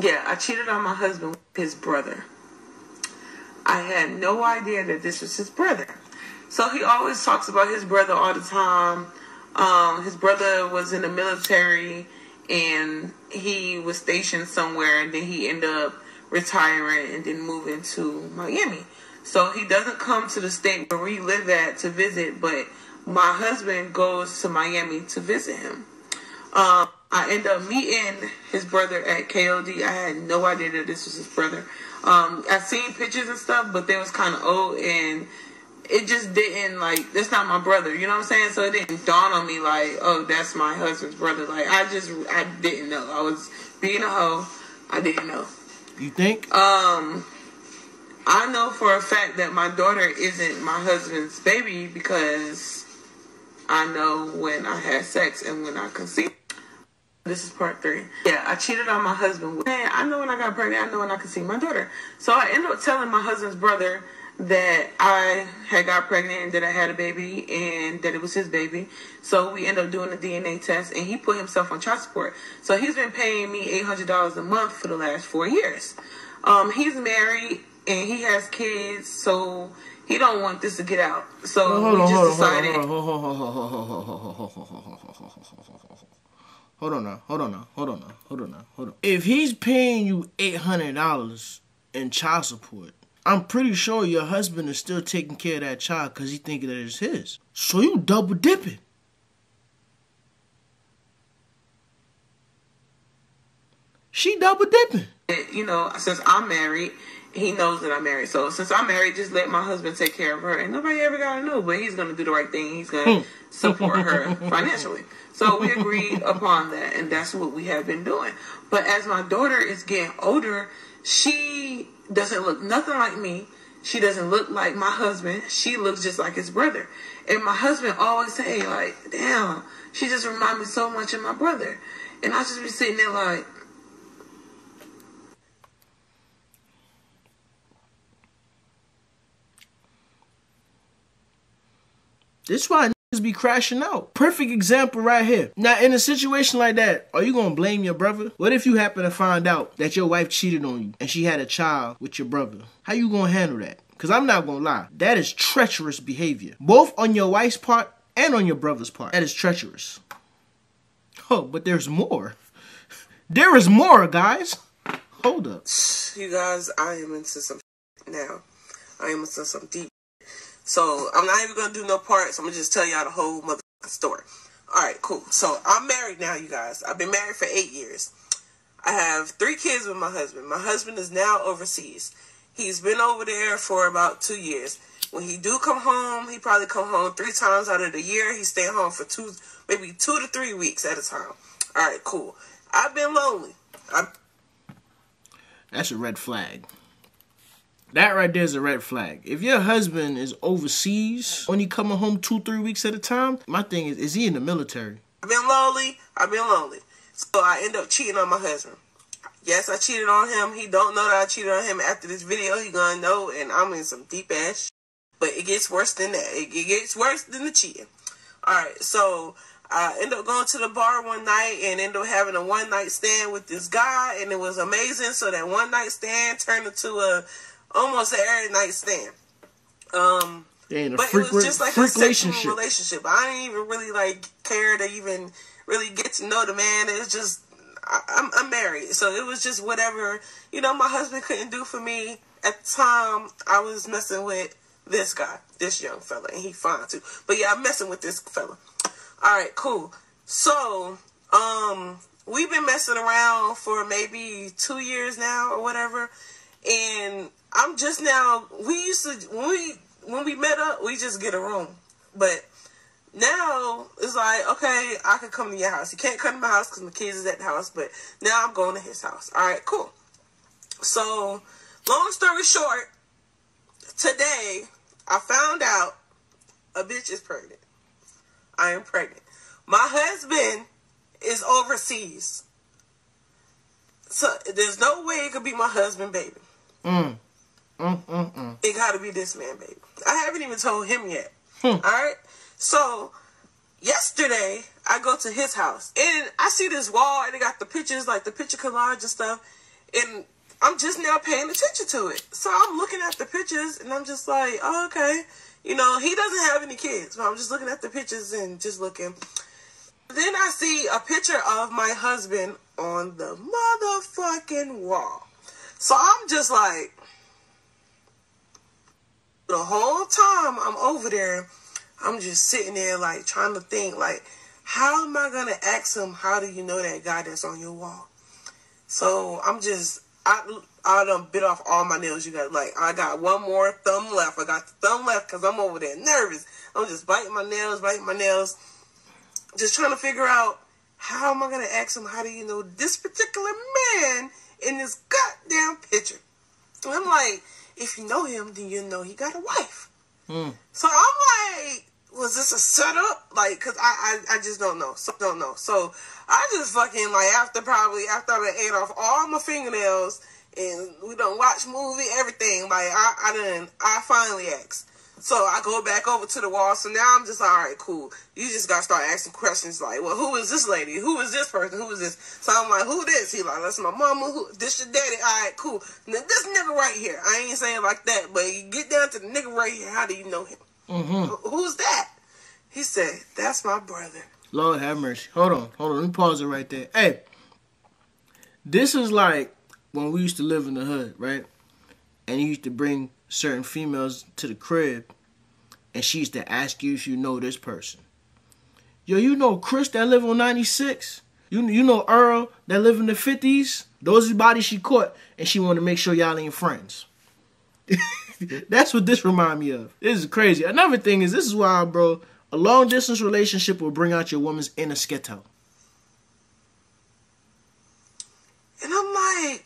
Yeah, I cheated on my husband with his brother. I had no idea that this was his brother. So he always talks about his brother all the time. Um, his brother was in the military and he was stationed somewhere and then he ended up retiring and then moving to Miami. So he doesn't come to the state where we live at to visit, but my husband goes to Miami to visit him. Um, I end up meeting his brother at KOD. I had no idea that this was his brother. Um, I seen pictures and stuff, but they was kind of old and it just didn't like that's not my brother. You know what I'm saying? So it didn't dawn on me like, oh, that's my husband's brother. Like I just I didn't know. I was being a hoe. I didn't know. You think? Um, I know for a fact that my daughter isn't my husband's baby because I know when I had sex and when I conceived. This is part three. Yeah, I cheated on my husband. Man, I know when I got pregnant. I know when I conceived my daughter. So I ended up telling my husband's brother that I had got pregnant and that I had a baby and that it was his baby. So we ended up doing a DNA test and he put himself on child support. So he's been paying me eight hundred dollars a month for the last four years. Um, he's married and he has kids, so he don't want this to get out. So we just decided. Hold on, now, hold on now, hold on now, hold on now, hold on. If he's paying you eight hundred dollars in child support, I'm pretty sure your husband is still taking care of that child because he thinking that it's his. So you double dipping. She double dipping. you know, since I'm married, he knows that I'm married. So since I'm married, just let my husband take care of her, and nobody ever gotta know. But he's gonna do the right thing. He's gonna hmm. support her financially. So we agreed upon that, and that's what we have been doing. But as my daughter is getting older, she doesn't look nothing like me. She doesn't look like my husband. She looks just like his brother. And my husband always say like, "Damn, she just reminds me so much of my brother." And I just be sitting there like, This why niggas be crashing out. Perfect example right here. Now, in a situation like that, are you gonna blame your brother? What if you happen to find out that your wife cheated on you and she had a child with your brother? How you gonna handle that? Cause I'm not gonna lie, that is treacherous behavior, both on your wife's part and on your brother's part. That is treacherous. Oh, but there's more. There is more, guys. Hold up. you guys, I am into some now. I am into some deep. So I'm not even gonna do no parts. I'm gonna just tell y'all the whole mother story. All right, cool. So I'm married now, you guys. I've been married for eight years. I have three kids with my husband. My husband is now overseas. He's been over there for about two years. When he do come home, he probably come home three times out of the year. He stay home for two, maybe two to three weeks at a time. All right, cool. I've been lonely. I That's a red flag. That right there is a red flag. If your husband is overseas, only coming home two, three weeks at a time, my thing is, is he in the military? I've been lonely. I've been lonely. So I end up cheating on my husband. Yes, I cheated on him. He don't know that I cheated on him. After this video, he gonna know, and I'm in some deep ass. Shit. But it gets worse than that. It, it gets worse than the cheating. All right, so I end up going to the bar one night and end up having a one night stand with this guy, and it was amazing. So that one night stand turned into a almost an every night stand. Um, but it was just like a sexual relationship. relationship. I didn't even really like care to even really get to know the man. It's just I, I'm, I'm married, so it was just whatever you know. My husband couldn't do for me at the time. I was messing with this guy, this young fella, and he fine too. But yeah, I'm messing with this fella. All right, cool. So, um, we've been messing around for maybe two years now or whatever, and I'm just now. We used to when we when we met up, we just get a room, but now it's like okay, I can come to your house. You can't come to my house because my kids is at the house, but now I'm going to his house. All right, cool. So, long story short, today I found out a bitch is pregnant. I am pregnant. My husband is overseas. So there's no way it could be my husband, baby. Mm. Mm, mm, mm. It got to be this man, baby. I haven't even told him yet. Hmm. All right. So yesterday I go to his house and I see this wall and it got the pictures, like the picture collage and stuff. and I'm just now paying attention to it. So I'm looking at the pictures and I'm just like, oh, okay. You know, he doesn't have any kids, but I'm just looking at the pictures and just looking. Then I see a picture of my husband on the motherfucking wall. So I'm just like, the whole time I'm over there, I'm just sitting there like trying to think like, how am I gonna ask him? How do you know that guy that's on your wall? So I'm just I I done bit off all my nails. You got like I got one more thumb left. I got the thumb left because I'm over there nervous. I'm just biting my nails, biting my nails, just trying to figure out how am I gonna ask him? How do you know this particular man in this goddamn picture? And I'm like, if you know him, then you know he got a wife. Mm. So I'm like, was this a setup? Like, cause I, I, I just don't know. So don't know. So I just fucking like after probably after I ate off all my fingernails and we don't watch movie, everything. Like I, I didn't. I finally asked. So I go back over to the wall. So now I'm just all right, cool. You just gotta start asking questions like, well, who is this lady? Who is this person? Who is this? So I'm like, who this? He like, that's my mama. Who? This your daddy? All right, cool. Now this nigga right here. I ain't saying like that, but you get down to the nigga right here. How do you know him? Mm-hmm. Who's that? He said, that's my brother. Lord have mercy. Hold on, hold on. Let me pause it right there. Hey, this is like when we used to live in the hood, right? And you used to bring certain females to the crib, and she used to ask you if you know this person. Yo, you know Chris that live on 96? You, you know Earl that live in the 50s? Those are bodies she caught, and she want to make sure y'all ain't friends. That's what this remind me of. This is crazy. Another thing is, this is why, bro, a long distance relationship will bring out your woman's inner sketo. And I'm like,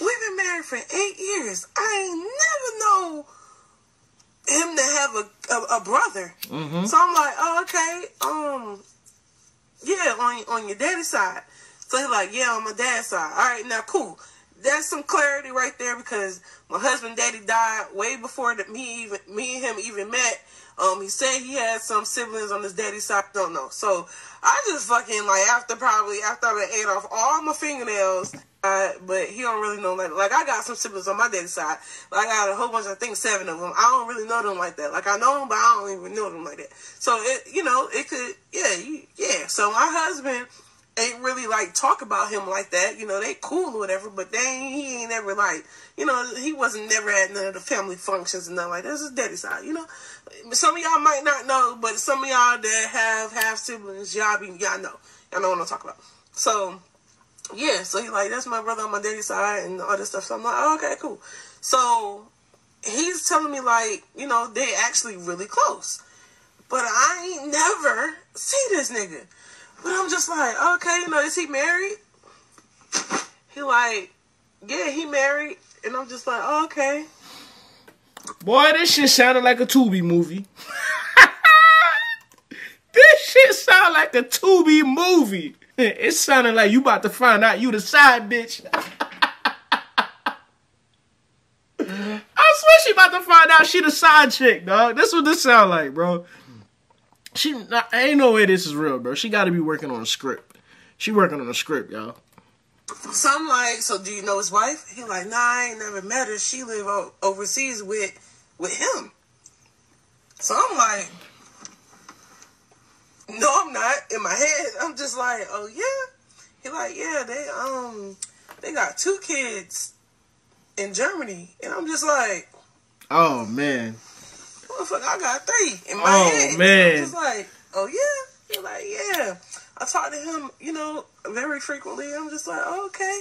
we've been married for eight years. I ain't never know him to have a a, a brother. Mm-hmm. So I'm like, oh, okay, um, yeah, on on your daddy's side. So he's like, yeah, on my dad's side. All right, now cool. That's some clarity right there because my husband, daddy died way before me even me and him even met. Um, he said he had some siblings on his daddy's side. Don't know. So I just fucking like after probably after I ate off all my fingernails. But he don't really know like like I got some siblings on my daddy's side. Like, I got a whole bunch. I think seven of them. I don't really know them like that. Like I know them, but I don't even know them like that. So it you know it could yeah you, yeah. So my husband ain't really like talk about him like that. You know, they cool or whatever, but they ain't, he ain't ever like, you know, he wasn't never at none of the family functions and nothing like that. This is daddy side, you know. Some of y'all might not know, but some of y'all that have half siblings, y'all be y'all know. Y'all know what I'm talking about. So yeah, so he like that's my brother on my daddy side and all this stuff. So I'm like, oh, okay, cool. So he's telling me like, you know, they actually really close. But I ain't never see this nigga. But I'm just like, okay, you know, is he married? He like, yeah, he married. And I'm just like, oh, okay. Boy, this shit sounded like a Tubi movie. this shit sound like a Tubi movie. It sounded like you about to find out you the side bitch. I swear she about to find out she the side chick, dog. This what this sound like, bro. She nah, ain't no way this is real, bro. She got to be working on a script. She working on a script, y'all. So I'm like, so do you know his wife? He like, nah, I ain't never met her. She live o- overseas with with him. So I'm like, no, I'm not. In my head, I'm just like, oh yeah. He like, yeah, they um, they got two kids in Germany, and I'm just like, Oh man. Motherfucker, I got three in my Oh, head. man. I'm just like, oh yeah. He like, yeah. I talk to him, you know, very frequently. I'm just like, oh, okay.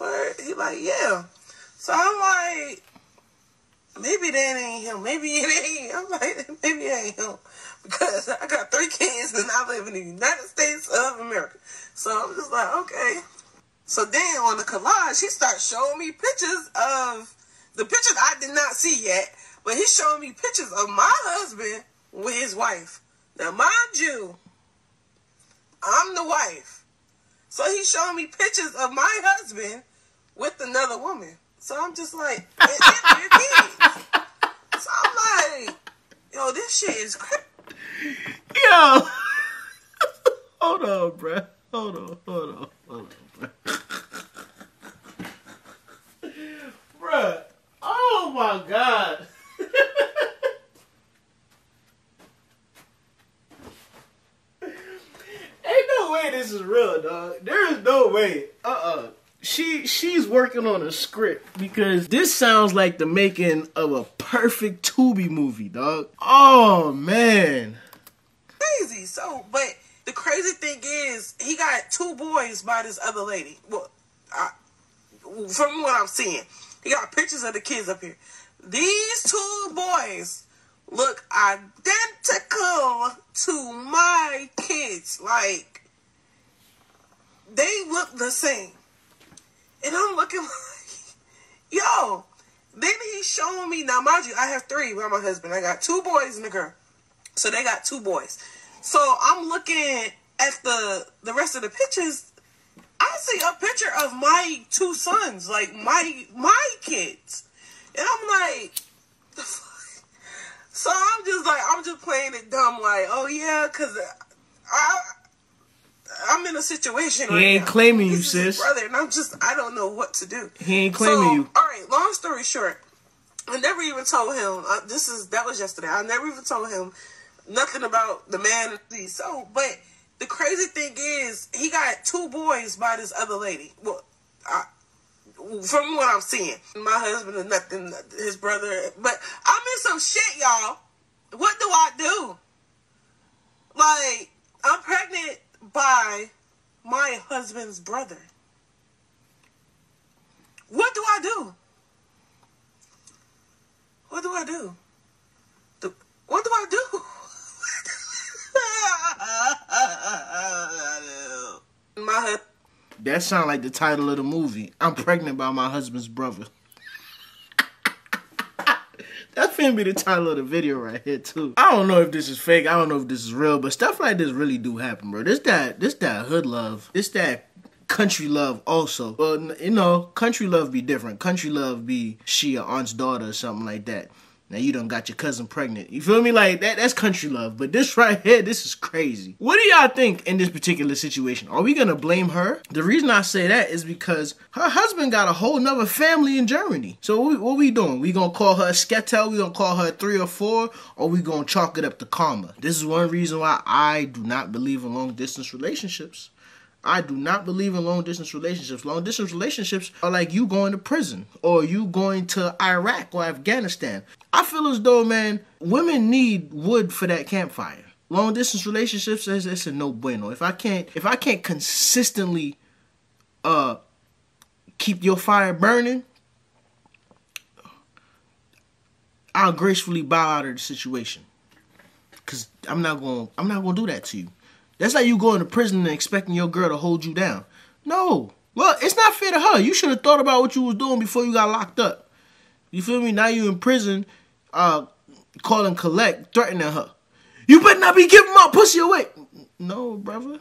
Word. He like, yeah. So I'm like, maybe that ain't him. Maybe it ain't. I'm like, maybe it ain't him. Because I got three kids and I live in the United States of America. So I'm just like, okay. So then on the collage, he starts showing me pictures of the pictures I did not see yet, but he's showing me pictures of my husband with his wife. Now, mind you, I'm the wife. So he's showing me pictures of my husband with another woman. So I'm just like, So I'm like, yo, this shit is crazy. Yo. hold on, bruh. Hold on, hold on, hold on, bruh. bruh. Oh my god. No way. Uh uh She she's working on a script because this sounds like the making of a perfect Tubi movie, dog. Oh man. Crazy. So, but the crazy thing is, he got two boys by this other lady. Well, I, from what I'm seeing, he got pictures of the kids up here. These two boys look identical to my kids. Like, they look the same. And I'm looking like, yo. Then he's showing me, now mind you, I have three by my husband. I got two boys and a girl. So they got two boys. So I'm looking at the the rest of the pictures. I see a picture of my two sons, like my my kids. And I'm like, the fuck? So I'm just like, I'm just playing it dumb, like, oh yeah, because I, I'm in a situation. He right ain't now. claiming you, This sis. brother, and I'm just, I don't know what to do. He ain't claiming so, you. All right, long story short, I never even told him. Uh, this is that was yesterday. I never even told him nothing about the man. So, but the crazy thing is, he got two boys by this other lady. Well, I, from what I'm seeing, my husband is nothing. His brother, but I'm in some shit, y'all. What do I do? Like, I'm pregnant by my husband's brother. What do I do? What do I do? What do I do? My. That sounds like the title of the movie. I'm pregnant by my husband's brother. That's finna be the title of the video right here too. I don't know if this is fake. I don't know if this is real, but stuff like this really do happen, bro. This that this that hood love. This that country love also. Well, you know, country love be different. Country love be she your aunt's daughter or something like that. Now you done got your cousin pregnant. You feel me? Like that that's country love. But this right here, this is crazy. What do y'all think in this particular situation? Are we gonna blame her? The reason I say that is because her husband got a whole nother family in Germany. So what we, what we doing? We gonna call her a Sketel? We gonna call her three or four? Or we gonna chalk it up to karma? This is one reason why I do not believe in long distance relationships. I do not believe in long distance relationships. Long distance relationships are like you going to prison or you going to Iraq or Afghanistan. I feel as though, man, women need wood for that campfire. Long distance relationships is it's a no bueno. If I can't if I can't consistently uh keep your fire burning, I'll gracefully bow out of the situation. Cause I'm not gonna, I'm not gonna do that to you. That's like you going to prison and expecting your girl to hold you down. No. Well, it's not fair to her. You should have thought about what you was doing before you got locked up. You feel me? Now you in prison, uh, calling collect, threatening her. You better not be giving my pussy away. No, brother.